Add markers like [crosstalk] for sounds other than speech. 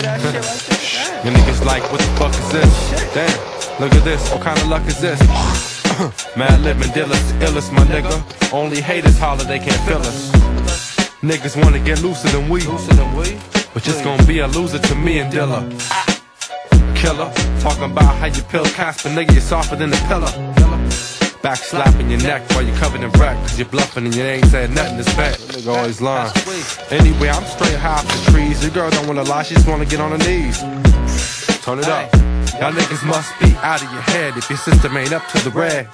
Your niggas like, what the fuck is this? Damn, look at this, what kind of luck is this? [laughs] Mad living dealers, illest, my nigga. Only haters holler, they can't feel us. Niggas wanna get looser than we. But just gonna be a loser to me and Dilla. Killer, talking about how you pill Casper, nigga, you're softer than a pillar. Back slapping your neck while you're covered in wreck, cause you're bluffing and you ain't said nothing to spec. Nigga always lying. Anyway, I'm straight high off the trees. Your girl don't wanna lie, she just wanna get on her knees. Turn it up. Y'all niggas must be out of your head if your system ain't up to the red.